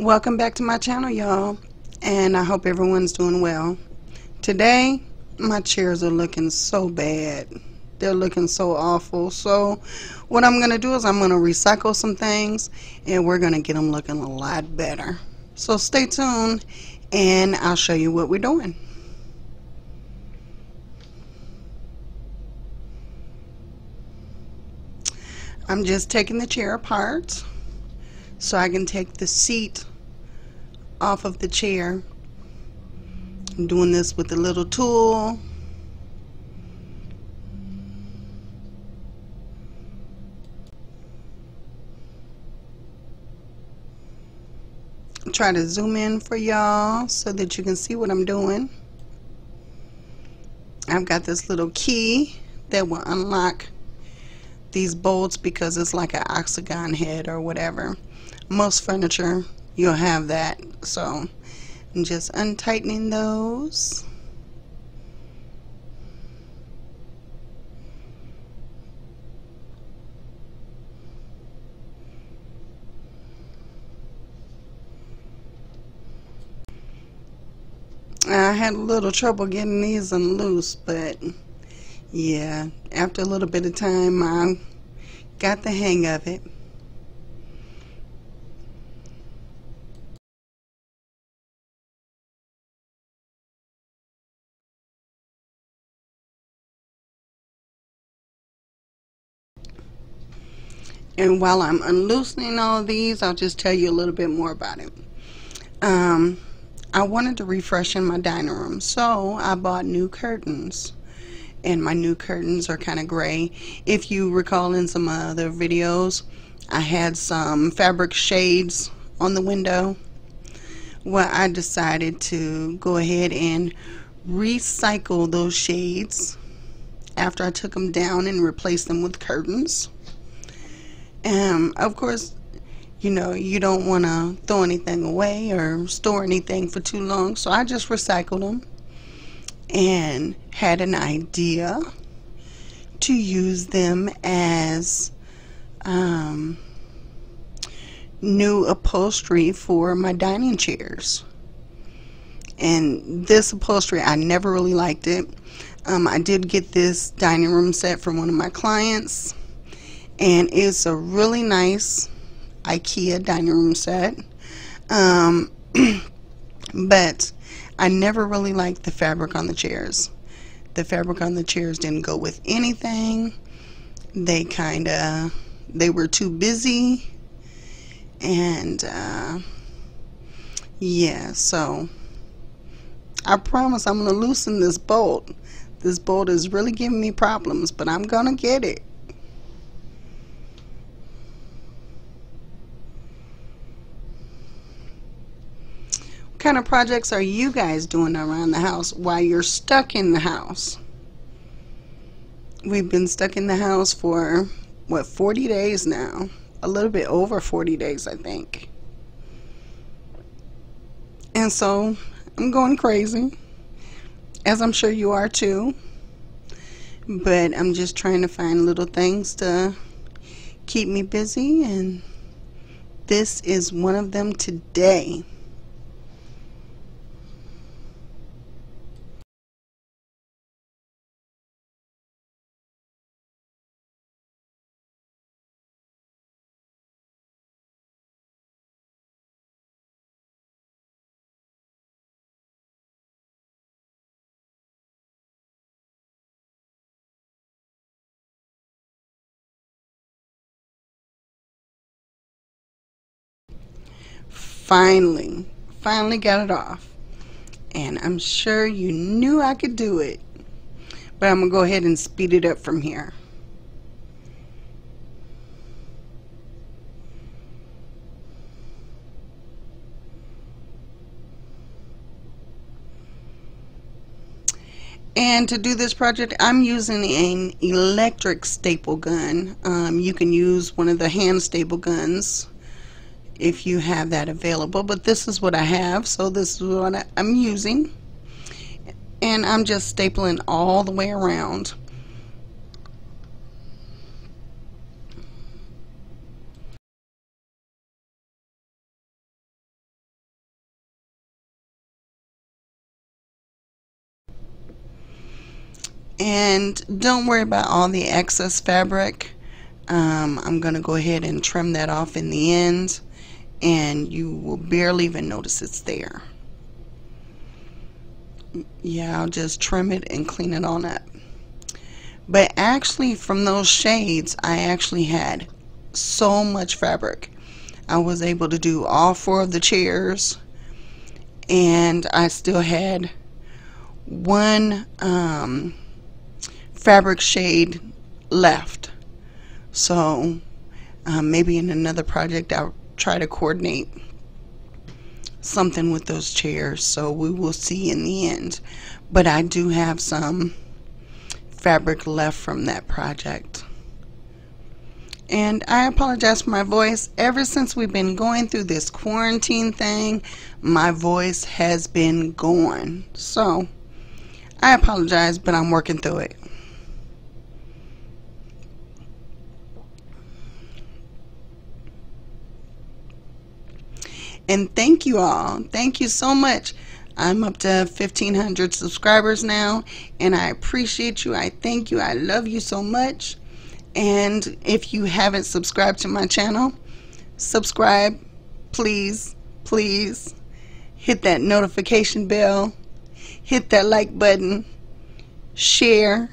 Welcome back to my channel y'all and I hope everyone's doing well. Today my chairs are looking so bad. They're looking so awful. So what I'm going to do is I'm going to recycle some things and we're going to get them looking a lot better. So stay tuned and I'll show you what we're doing. I'm just taking the chair apart so I can take the seat off of the chair. I'm doing this with a little tool. Try to zoom in for y'all so that you can see what I'm doing. I've got this little key that will unlock these bolts because it's like an octagon head or whatever. Most furniture you'll have that. So I'm just untightening those. I had a little trouble getting these unloose, but yeah, after a little bit of time, I got the hang of it. And while I'm unloosening all of these, I'll just tell you a little bit more about it. Um, I wanted to refreshen my dining room, so I bought new curtains. And my new curtains are kind of gray. If you recall in some other videos, I had some fabric shades on the window. Well, I decided to go ahead and recycle those shades after I took them down and replaced them with curtains. Um, of course, you know, you don't want to throw anything away or store anything for too long, so I just recycled them and had an idea to use them as um, new upholstery for my dining chairs. And this upholstery, I never really liked it. Um, I did get this dining room set from one of my clients and it's a really nice IKEA dining room set. Um, but I never really liked the fabric on the chairs. The fabric on the chairs didn't go with anything. They kind of, they were too busy. And, uh, yeah, so I promise I'm going to loosen this bolt. This bolt is really giving me problems, but I'm going to get it. Kind of projects are you guys doing around the house while you're stuck in the house? We've been stuck in the house for, what, 40 days now. A little bit over 40 days, I think. And so, I'm going crazy. As I'm sure you are too. But I'm just trying to find little things to keep me busy. And this is one of them today. Finally, finally got it off. And I'm sure you knew I could do it. But I'm going to go ahead and speed it up from here. And to do this project, I'm using an electric staple gun. Um, you can use one of the hand staple guns if you have that available but this is what I have so this is what I'm using. And I'm just stapling all the way around. And don't worry about all the excess fabric. Um, I'm gonna go ahead and trim that off in the end and you will barely even notice it's there. Yeah, I'll just trim it and clean it on up. But actually from those shades, I actually had so much fabric. I was able to do all four of the chairs and I still had one um, fabric shade left. So um, maybe in another project I'll try to coordinate something with those chairs. So we will see in the end. But I do have some fabric left from that project. And I apologize for my voice. Ever since we've been going through this quarantine thing, my voice has been gone. So I apologize, but I'm working through it. And thank you all. Thank you so much. I'm up to 1,500 subscribers now, and I appreciate you. I thank you. I love you so much. And if you haven't subscribed to my channel, subscribe, please, please. Hit that notification bell, hit that like button, share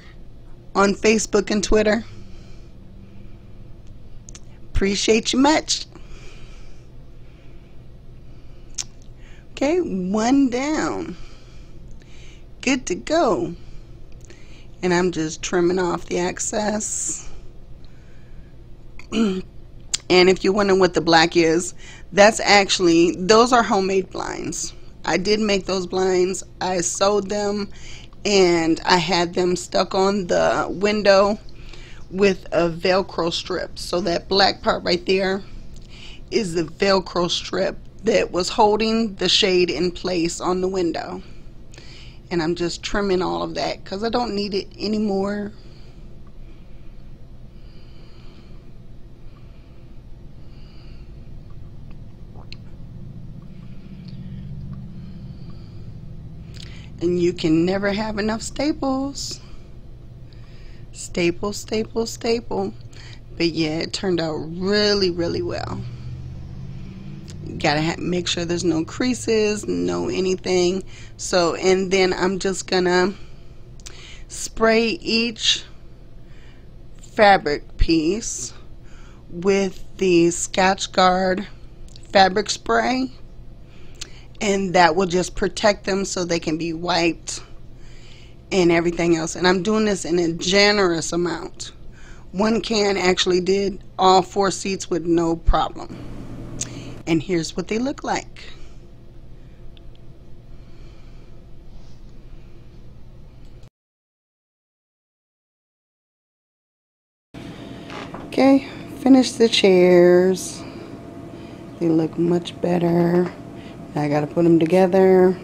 on Facebook and Twitter. Appreciate you much. Okay, one down. Good to go. And I'm just trimming off the excess. and if you're wondering what the black is, that's actually, those are homemade blinds. I did make those blinds. I sewed them and I had them stuck on the window with a velcro strip. So that black part right there is the velcro strip that was holding the shade in place on the window. And I'm just trimming all of that because I don't need it anymore. And you can never have enough staples. Staple staple staple. But yeah it turned out really really well gotta make sure there's no creases no anything. So and then I'm just gonna spray each fabric piece with the Scotchgard fabric spray and that will just protect them so they can be wiped and everything else. And I'm doing this in a generous amount. One can actually did all four seats with no problem and here's what they look like. Okay, finished the chairs. They look much better. I gotta put them together.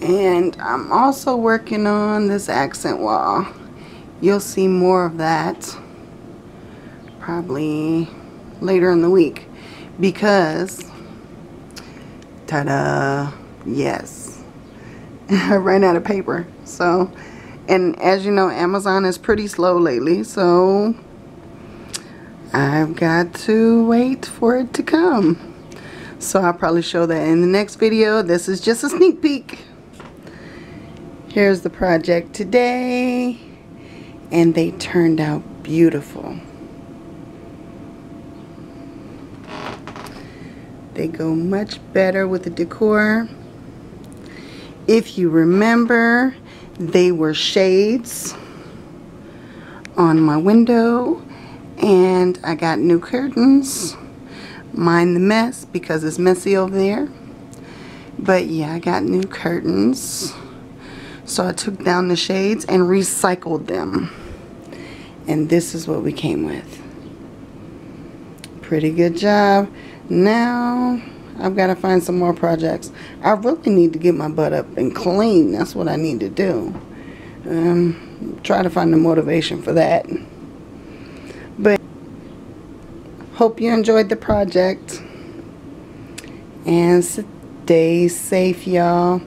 And I'm also working on this accent wall. You'll see more of that probably later in the week because ta-da yes. I ran out of paper so and as you know Amazon is pretty slow lately so I've got to wait for it to come. So I'll probably show that in the next video. This is just a sneak peek. Here's the project today and they turned out beautiful They go much better with the decor. If you remember, they were shades on my window and I got new curtains. Mind the mess because it's messy over there. But yeah, I got new curtains. So I took down the shades and recycled them. And this is what we came with. Pretty good job. Now, I've got to find some more projects. I really need to get my butt up and clean. That's what I need to do. Um, try to find the motivation for that. But, hope you enjoyed the project. And stay safe, y'all.